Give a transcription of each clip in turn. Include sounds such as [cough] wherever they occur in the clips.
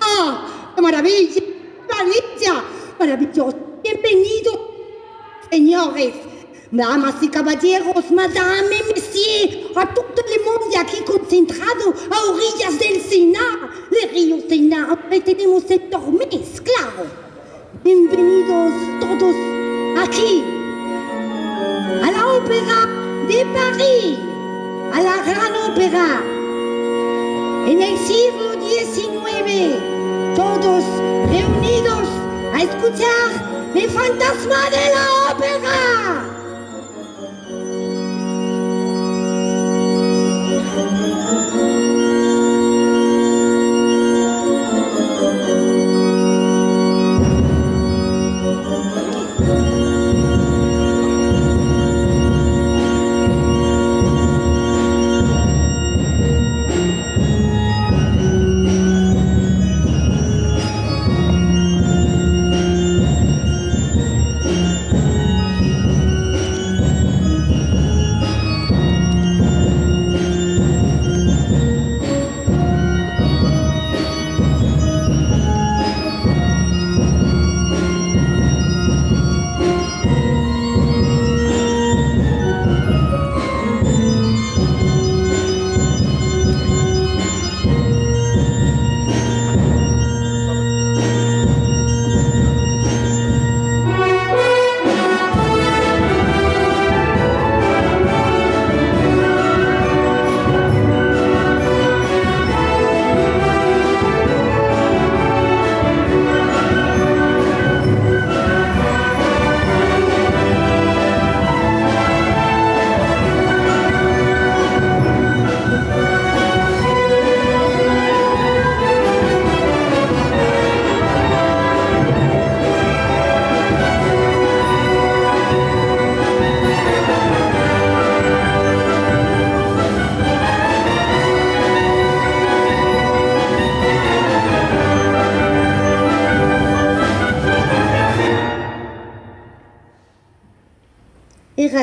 ¡Ah! ¡Qué maravilla! ¡Maravilla! ¡Maravilloso! Bienvenidos, señores, damas y caballeros, madame, monsieur, a todo el mundo aquí concentrado a orillas del Sena, del río Sena, donde tenemos el Tormes, claro. Bienvenidos todos aquí, a la ópera de París, a la gran ópera. En el siglo XIX, todos reunidos a escuchar el fantasma de la ópera.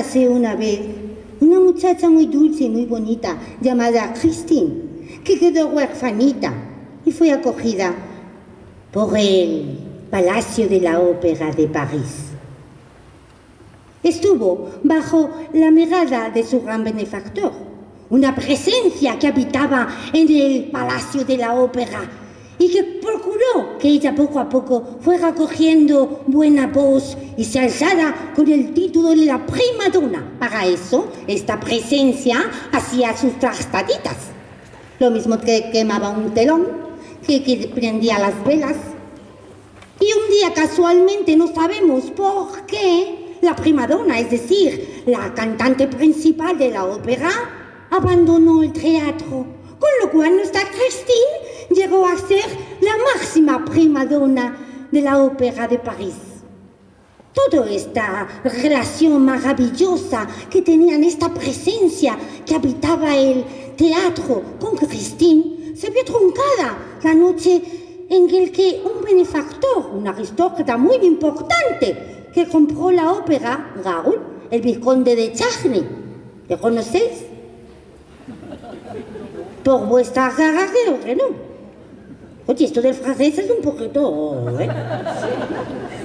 Una vez una muchacha muy dulce y muy bonita llamada Christine, que quedó huérfanita y fue acogida por el Palacio de la Ópera de París. Estuvo bajo la mirada de su gran benefactor, una presencia que habitaba en el Palacio de la Ópera y que procuró que ella poco a poco fuera cogiendo buena voz y se alzara con el título de la prima donna. Para eso, esta presencia hacía sus trastaditas. Lo mismo que quemaba un telón, que, prendía las velas. Y un día casualmente, no sabemos por qué, la prima donna, es decir, la cantante principal de la ópera, abandonó el teatro. Con lo cual nuestra Christine llegó a ser la máxima prima donna de la ópera de París. Toda esta relación maravillosa que tenían, esta presencia que habitaba el teatro con Christine, se vio truncada la noche en que un benefactor, un aristócrata muy importante, que compró la ópera, Raúl, el vizconde de Charny, ¿le conocéis? Por vuestra cara creo que no. Oye, esto del francés es un poquito... ¿eh?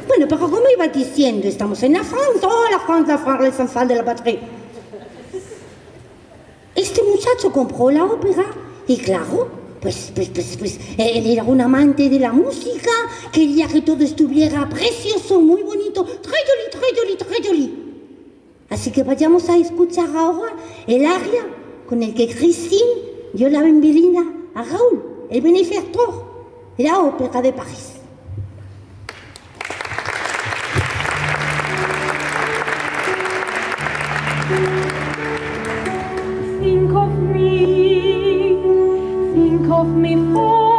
Bueno, pero como iba diciendo, estamos en la Francia, oh, la France, la France, el fanfan de la patria. Este muchacho compró la ópera y claro, pues, pues, pues, pues, él era un amante de la música, quería que todo estuviera precioso, muy bonito, très joli, très joli, très joli. Así que vayamos a escuchar ahora el aria con el que Christine dio la bienvenida a Raúl, el benefactor la ópera de París. Think of me, think of me fondly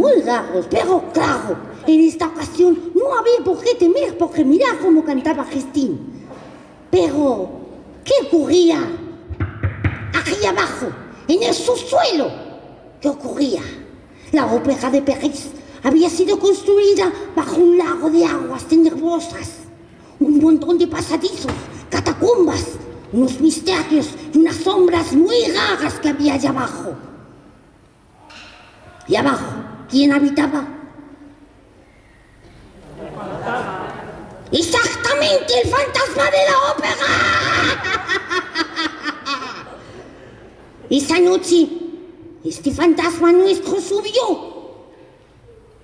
muy raros, pero claro, en esta ocasión no había por qué temer, porque mira cómo cantaba Christine. Pero, ¿qué ocurría? Aquí abajo, en el subsuelo, ¿qué ocurría? La ópera de París había sido construida bajo un lago de aguas tenebrosas, un montón de pasadizos, catacumbas, unos misterios y unas sombras muy raras que había allá abajo. Y abajo, ¿quién habitaba? Exactamente, el fantasma de la ópera. [laughs] Esa noche, este fantasma nuestro subió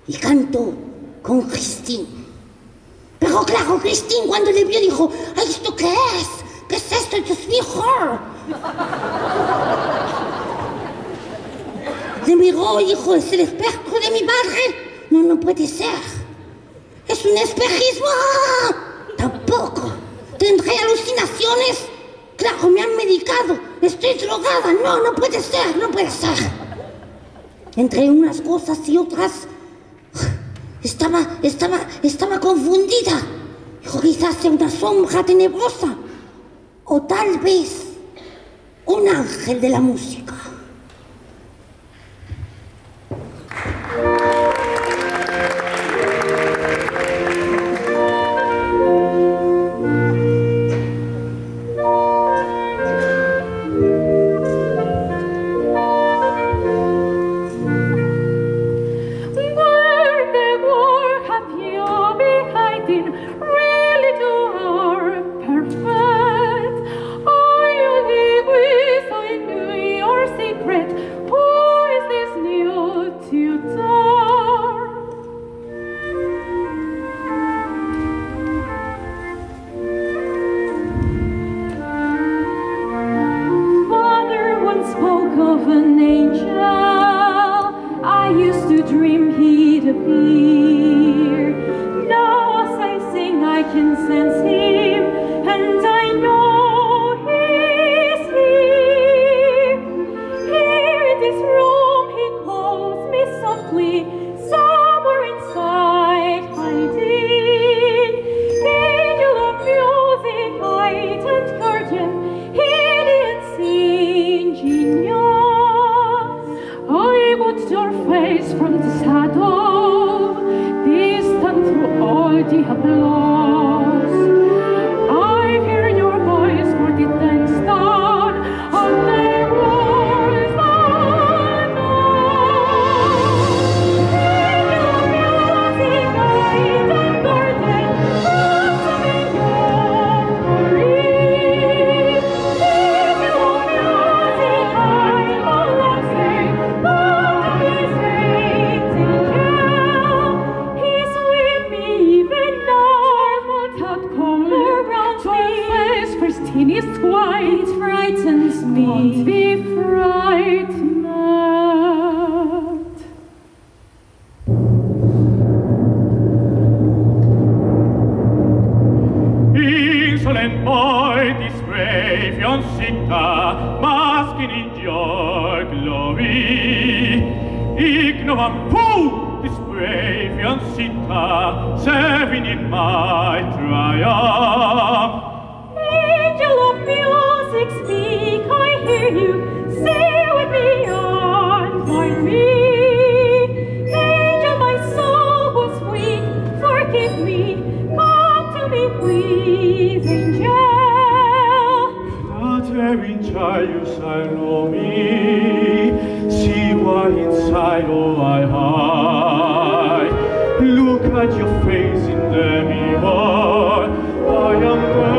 y cantó con Christine. Pero claro, Christine cuando le vio dijo, "Ay, ¿esto qué es? ¿Qué es esto? Esto es mejor. [laughs] Le miró y dijo, ¿es el espectro mi padre? No, no puede ser. Es un espejismo. Tampoco. ¿Tendré alucinaciones? Claro, me han medicado. Estoy drogada. No, no puede ser, no puede ser. Entre unas cosas y otras, estaba, estaba, estaba confundida. Dijo, quizás sea una sombra tenebrosa. O tal vez un ángel de la música. ignovam pu dis fiancita se vini mai triumph angel of music speak i hear you. Say with me on my me. Angel my soul was weak forgive me. Come to me please angel. That angel you say inside, oh I hide. Look at your face in the mirror. I am.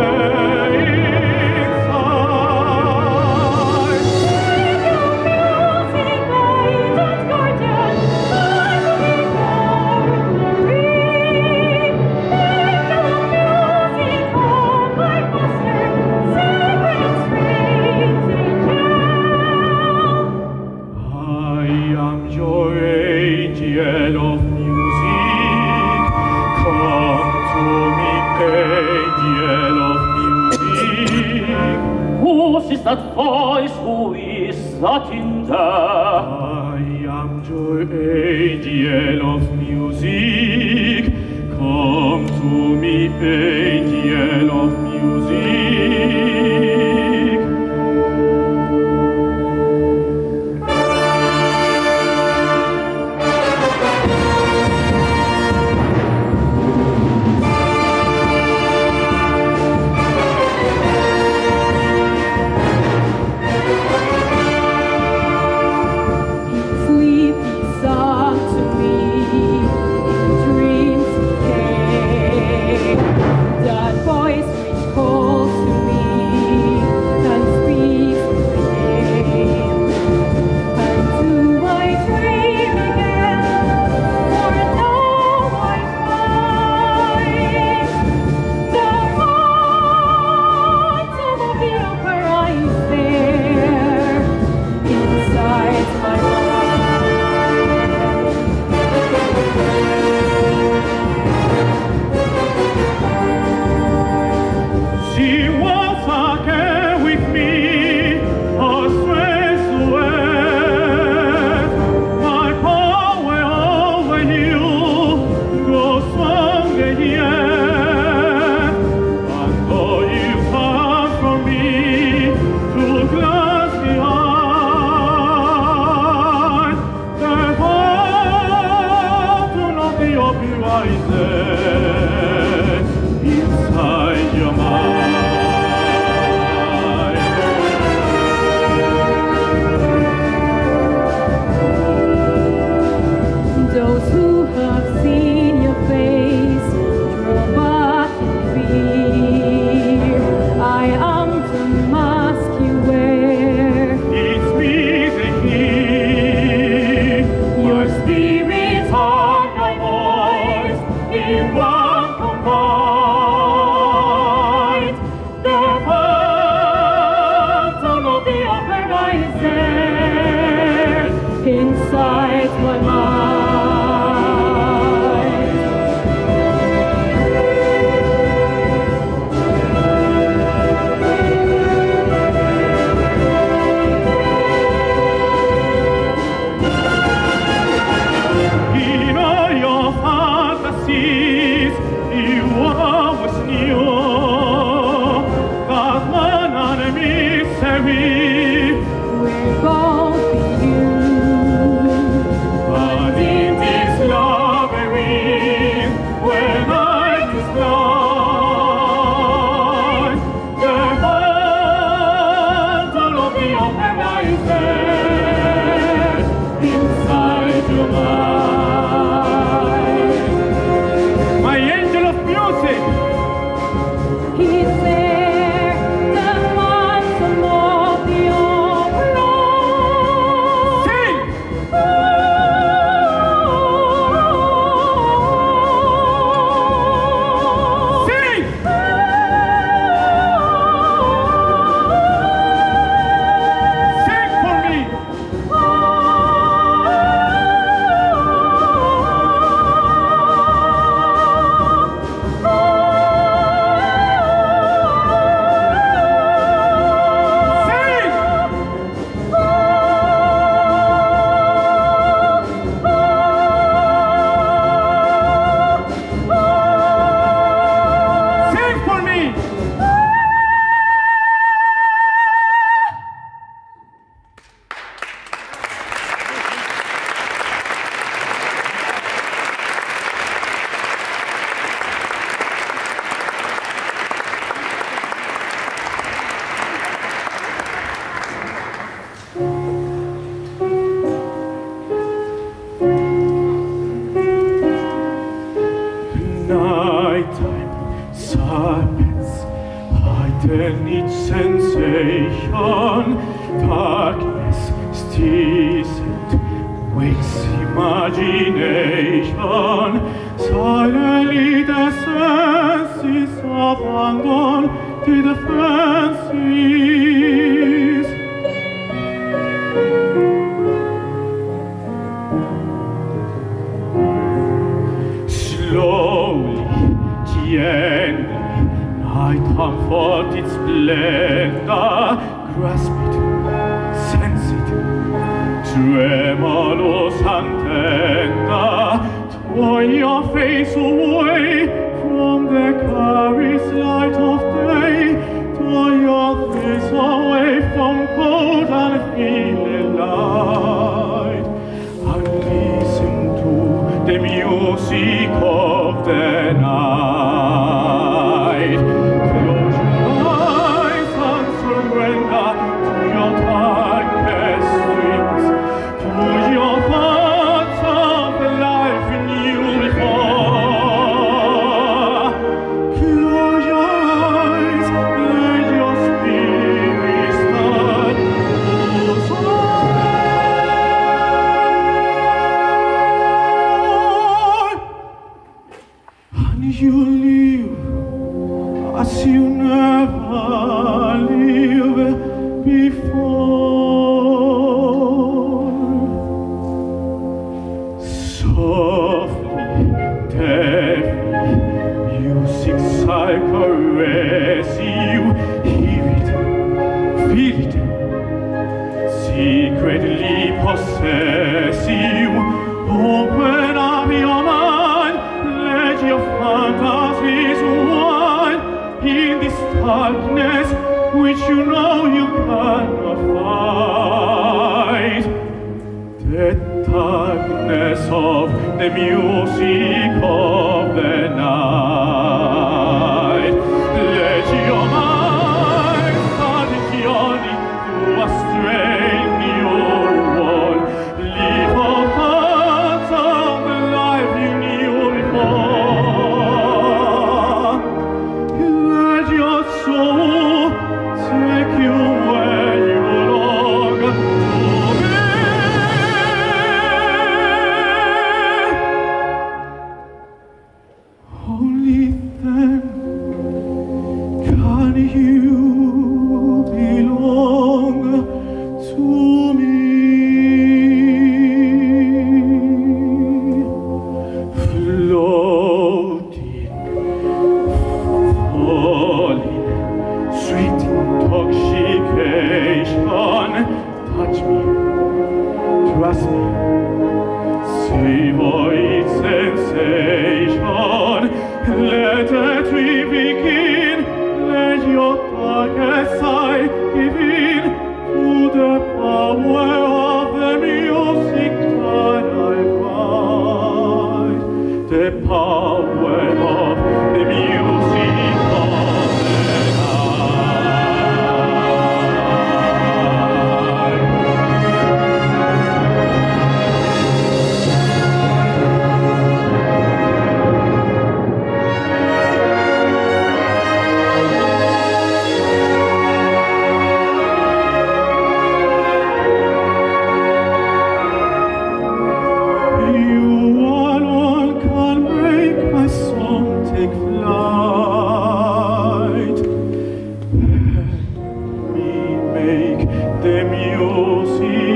that voice who is that in there? I am your angel of music, come to me, musik of the night. see.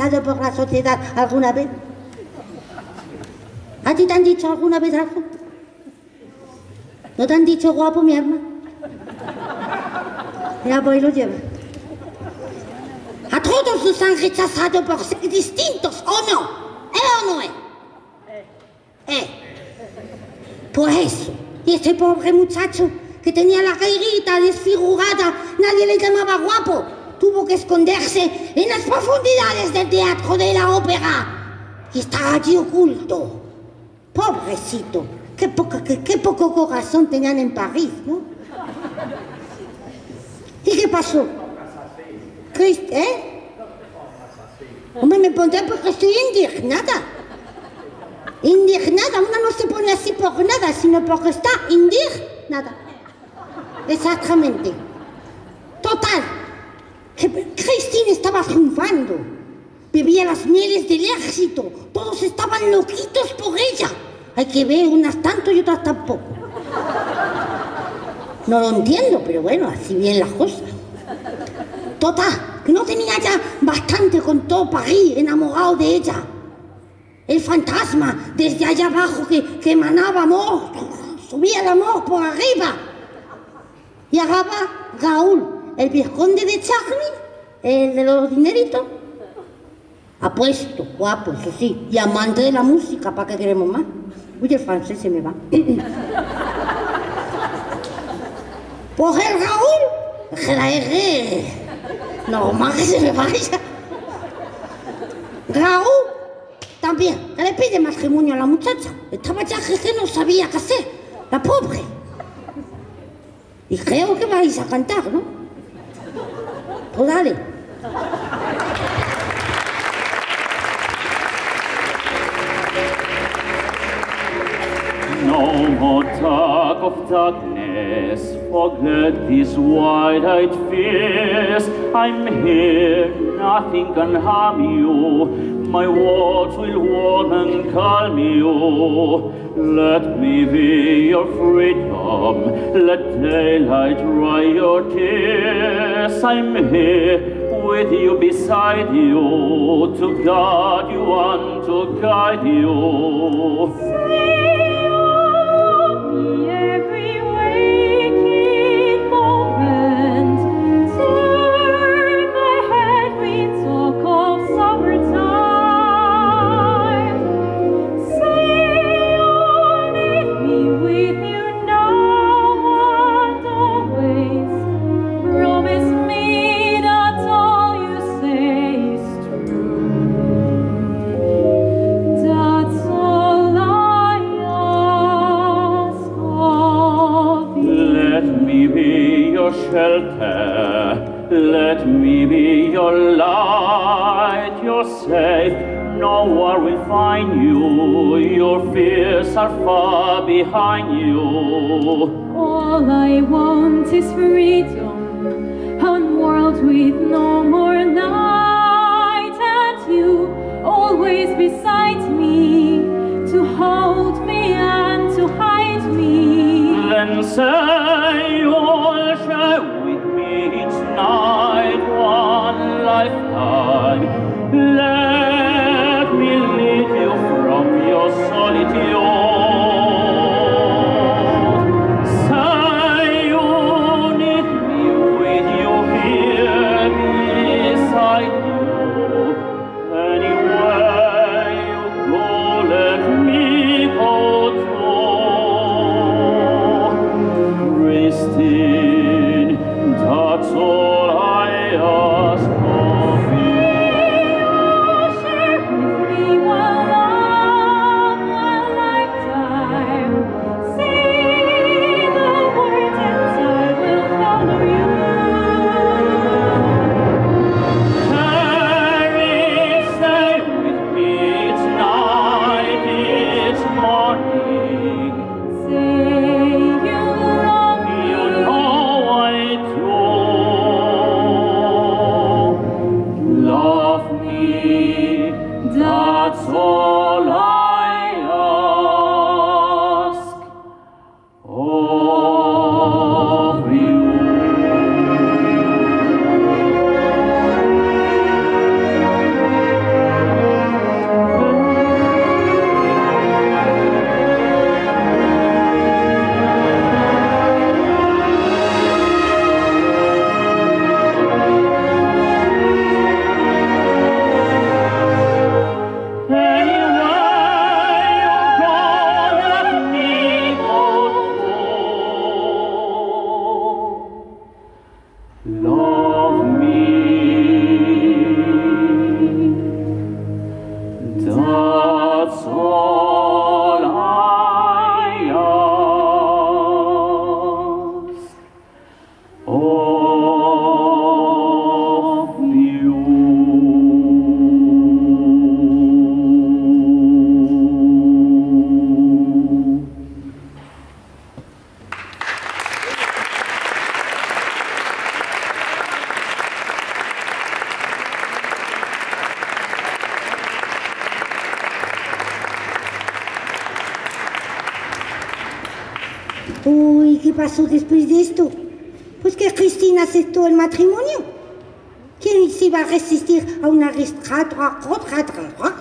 Rechazado por la sociedad alguna vez? ¿A ti te han dicho alguna vez algo? ¿No te han dicho guapo, mi arma? Ya voy, lo lleva. A todos nos han rechazado por ser distintos, ¿o no? ¿Eh o no es? Eh. Por eso, y ese pobre muchacho que tenía la cairita desfigurada, nadie le llamaba guapo, esconderse en las profundidades del teatro de la ópera y está allí oculto. Pobrecito, qué, poca, qué, poco corazón tenían en París, ¿no? ¿Y qué pasó? Crist- ¿Eh? Hombre, me pondré porque estoy indignada. Indignada, una no se pone así por nada, sino porque está indignada. Exactamente. Total. Christine estaba triunfando. Bebía las mieles del éxito. Todos estaban loquitos por ella. Hay que ver unas tanto y otras tampoco. No lo entiendo, pero bueno, así bien las cosas. Total, que no tenía ya bastante con todo París enamorado de ella. El fantasma desde allá abajo que, que emanaba amor, subía el amor por arriba. Y acaba Raúl, el vizconde de Charlie, el de los dineritos. Apuesto, guapo, eso sí, y amante de la música, ¿para qué queremos más? Uy, el francés se me va. [laughs] Pues el Raúl, que la R, normal que se me vaya. Raúl, también, que le pide matrimonio a la muchacha. Estaba ya que no sabía qué hacer, la pobre. Y creo que vais a cantar, ¿no? No more talk of darkness, forget these wide-eyed fears. I'm here, nothing can harm you. My words will warm and calm you. Let me be your freedom, let daylight dry your tears. I'm here with you beside you to guard you and to guide you. Every You're safe. No one will find you. Your fears are far behind you. All I want is freedom, a world with no more night, and you always beside me to hold me and to hide me. Then say después de esto? Pues que Cristina aceptó el matrimonio. ¿Quién se iba a resistir a una aristócrata? [laughs]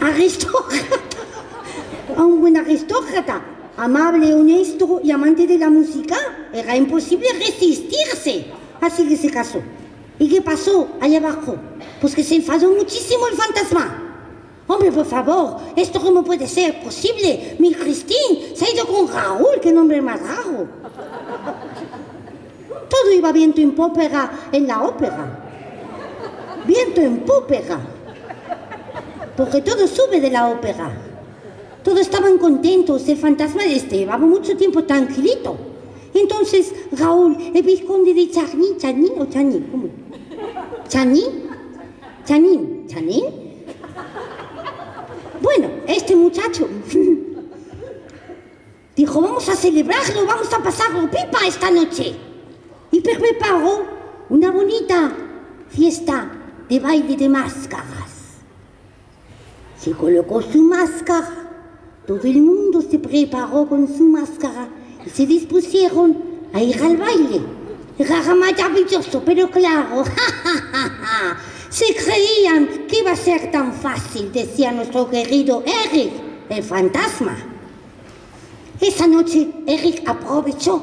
aristócrata. A un buen aristócrata, amable, honesto y amante de la música. Era imposible resistirse. Así que se casó. ¿Y qué pasó allá abajo? Pues que se enfadó muchísimo el fantasma. Hombre, por favor, ¿esto cómo puede ser posible? Mi Cristín con Raúl, qué nombre más raro. Todo iba viento en pópera en la ópera. Viento en pópera. Porque todo sube de la ópera. Todos estaban contentos, el fantasma este llevaba mucho tiempo tranquilito. Entonces Raúl, el vizconde de Charny, Charny o Charny, ¿cómo? ¿Chanín? ¿Chanín? Bueno, este muchacho dijo, vamos a celebrarlo, vamos a pasarlo pipa esta noche. Y preparó una bonita fiesta de baile de máscaras. Se colocó su máscara, todo el mundo se preparó con su máscara y se dispusieron a ir al baile. Era maravilloso, pero claro, [laughs] se creían que iba a ser tan fácil, decía nuestro querido Eric, el fantasma. Esa noche Eric aprovechó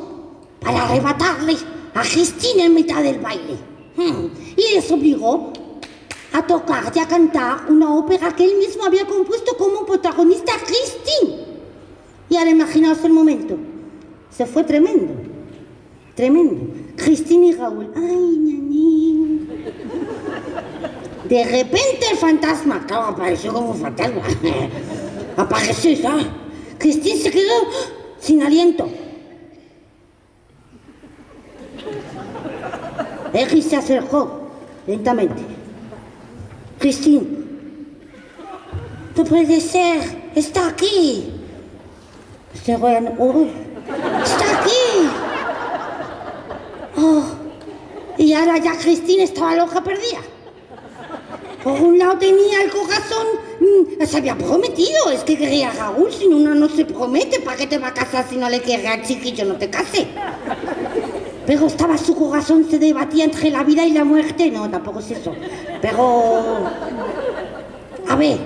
para arrebatarle a Cristina en mitad del baile. Hmm. Y les obligó a tocar y a cantar una ópera que él mismo había compuesto como protagonista Christine. Y ahora imaginaos el momento. Se fue tremendo. Tremendo. Cristina y Raúl. Ay, ñanín. De repente el fantasma, claro, apareció como fantasma. [laughs] Apareció, ¿sabes? Cristina se quedó sin aliento. Eric se acercó lentamente. Cristina, no puede ser, está aquí. Se oh, está aquí. Oh, y ahora ya Cristina estaba loca perdida. Por un lado tenía el corazón, mm, se había prometido, es que quería a Raúl, si no, uno no se promete, ¿para qué te va a casar si no le quiere al chiquillo? No te case. Pero estaba su corazón, se debatía entre la vida y la muerte. No, tampoco es eso. Pero. A ver,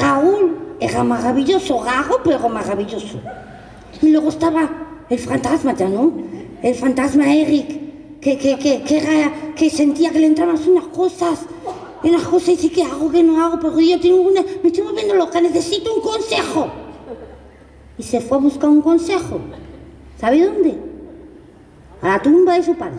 Raúl era maravilloso, raro, pero maravilloso. Y luego estaba el fantasma, ¿ya no? El fantasma Eric, que, que, que, que sentía que le entraban unas cosas. Y unas cosas dice, ¿qué hago, qué no hago? Pero yo tengo una, me estoy volviendo loca, necesito un consejo. Y se fue a buscar un consejo. ¿Sabe dónde? A la tumba de su padre.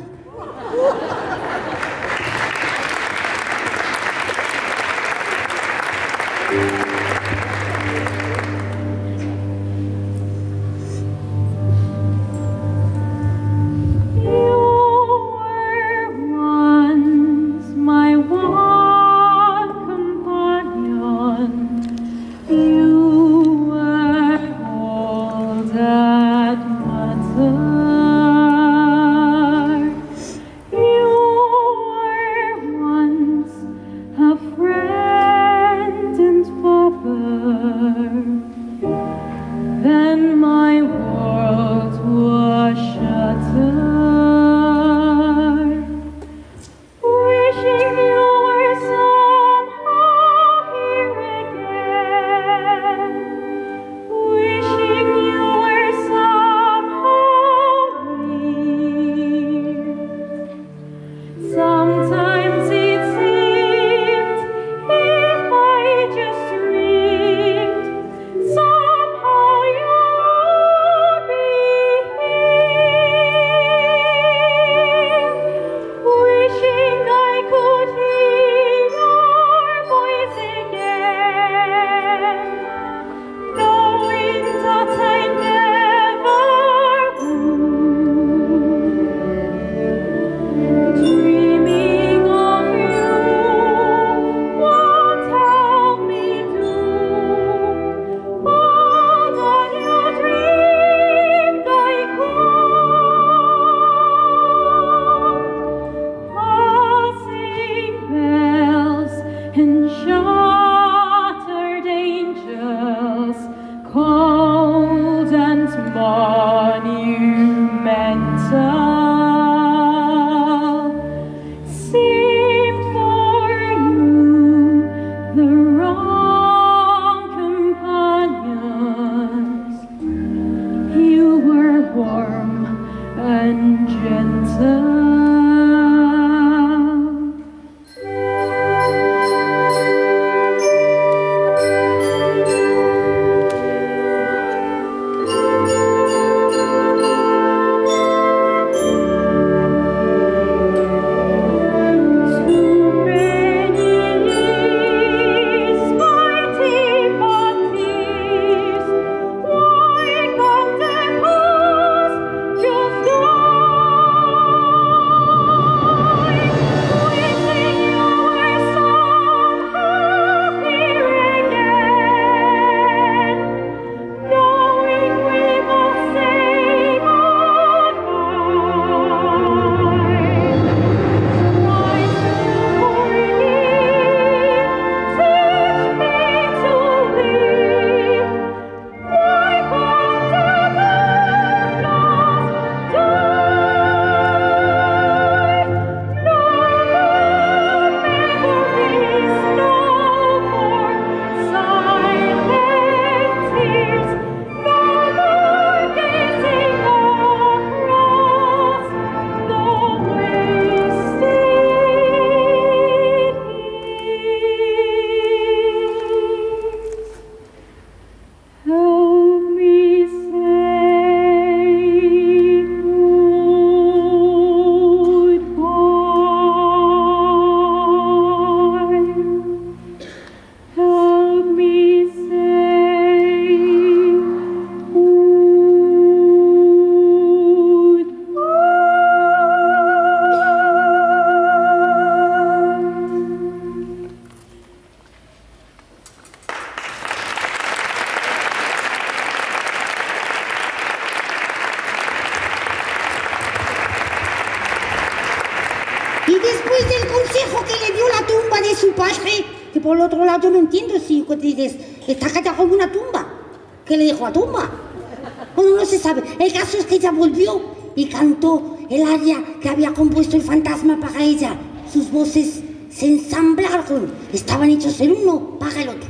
cantó el aria que había compuesto el fantasma para ella. Sus voces se ensamblaron, estaban hechos el uno para el otro.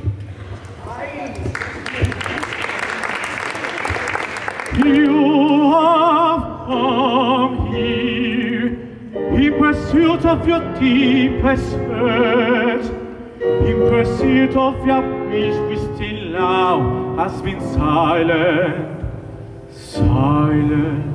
You have come here in pursuit of your deepest hurt, in pursuit of your wish, which till now has been silent, silent.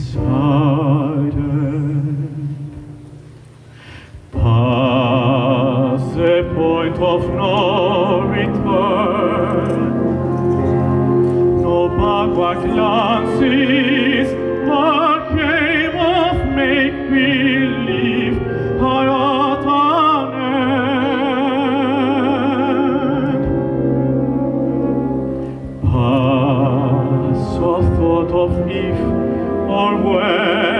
of no return. No bagua glances, a game of make-believe, I at an end. Pass of thought of if far away.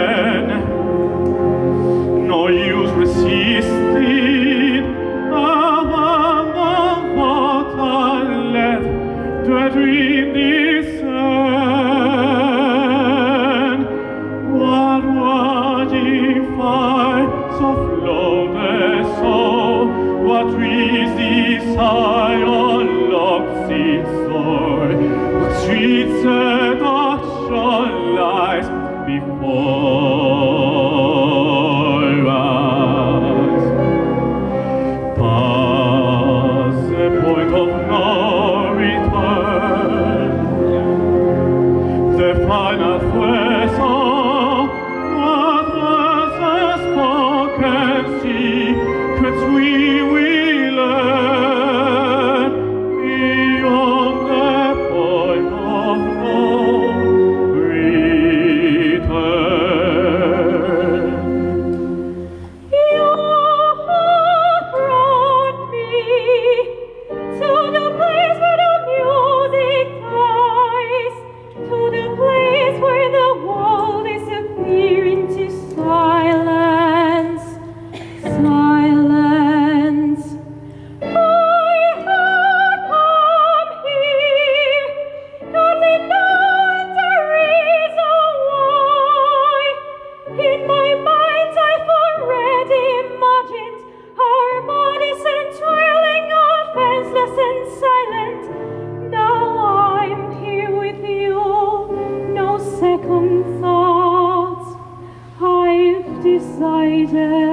decided.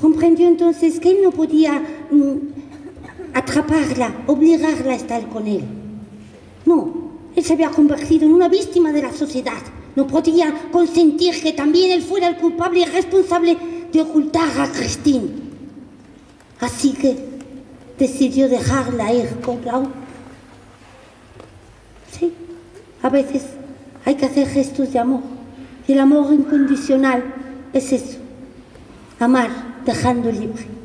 Comprendió entonces que él no podía mm, atraparla, obligarla a estar con él. No, él se había convertido en una víctima de la sociedad. No podía consentir que también él fuera el culpable y responsable de ocultar a Christine. Así que decidió dejarla ir con Raúl. Sí, a veces hay que hacer gestos de amor. Y el amor incondicional es eso, amar dejando libre.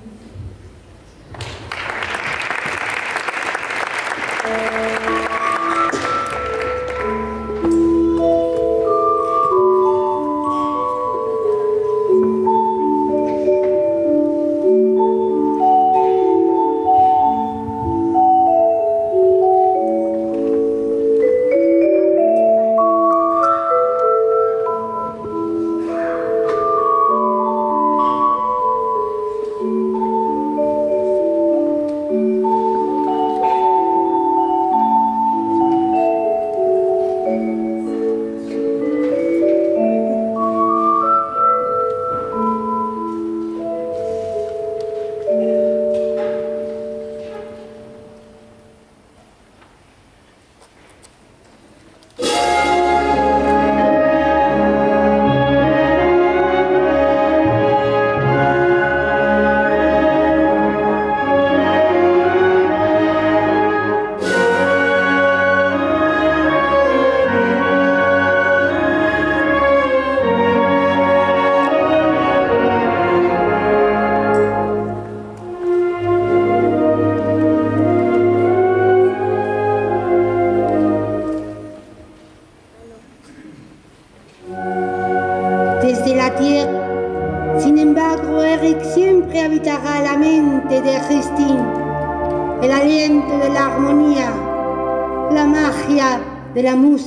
De la música.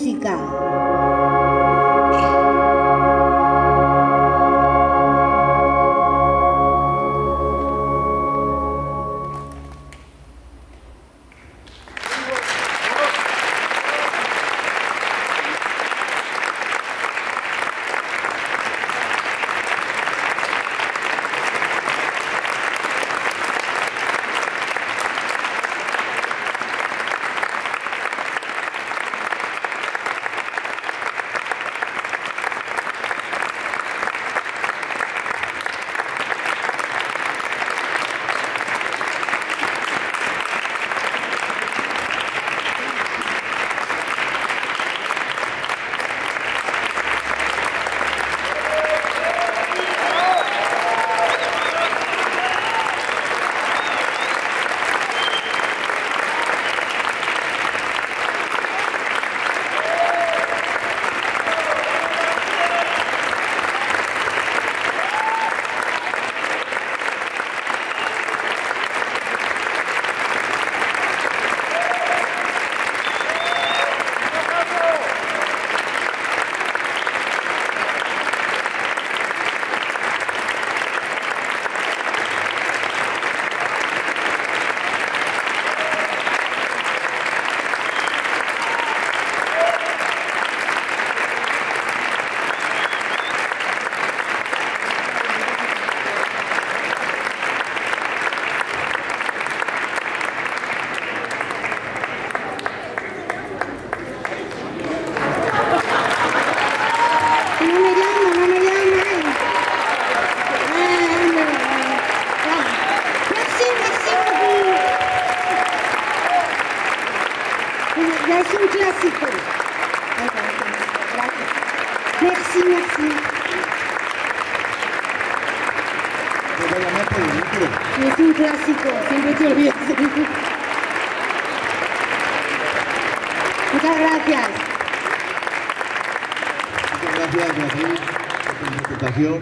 Interpretación.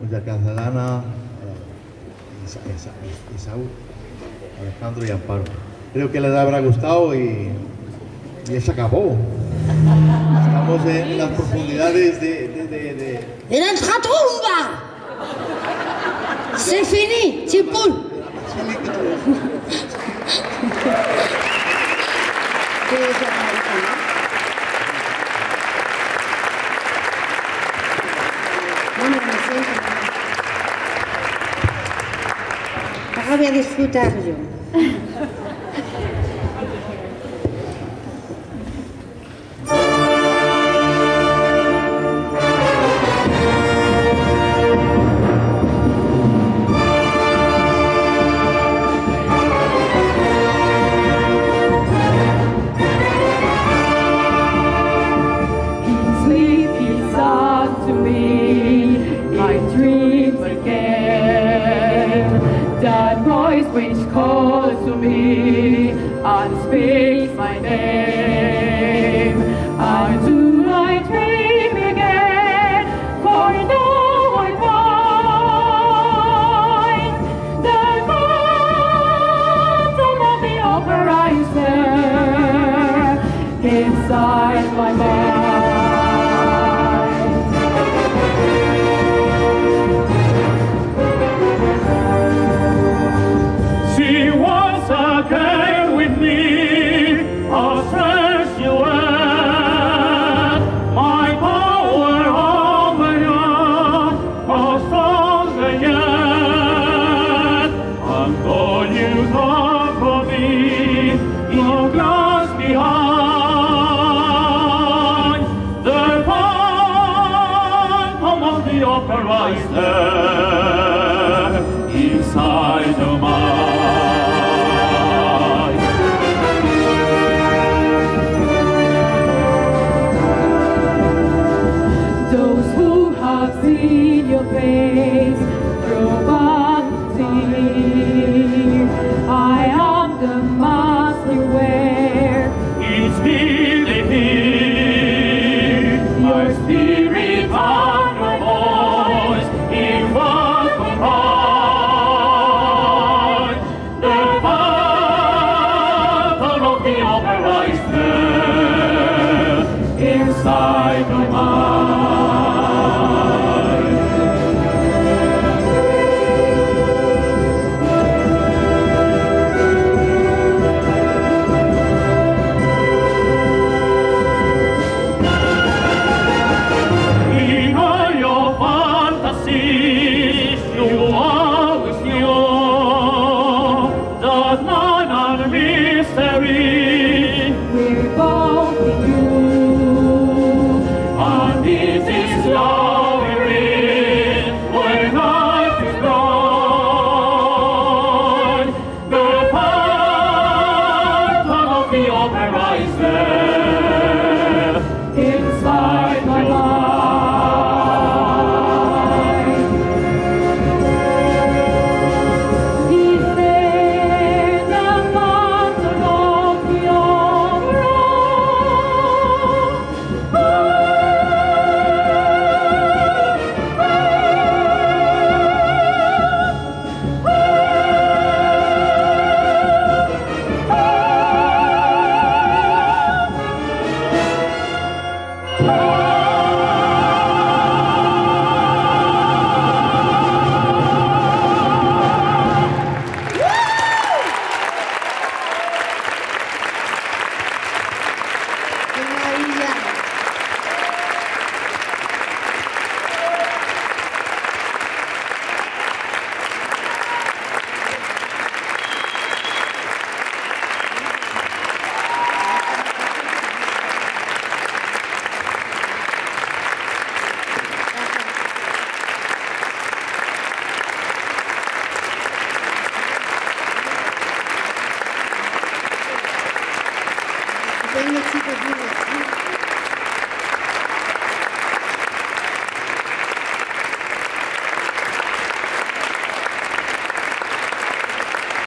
Muchas gracias, Ana, eh, Alejandro y Amparo. Creo que les habrá gustado y, y se acabó. Estamos en las profundidades de, de, de- de- ¡En el Tratumba! C'est fini, c'est [laughs] bon. No, no, me siento. Voy a disfrutar